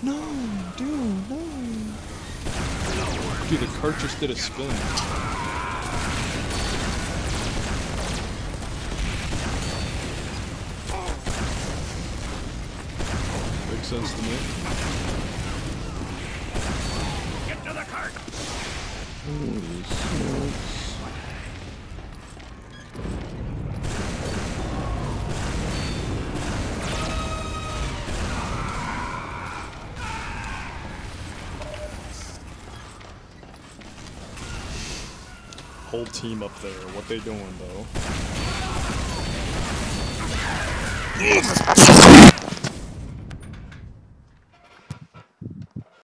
No, dude, no. Dude, the cart just did a spin. Makes sense to me. Get to the cart. Holy Whole team up there. What they doing though?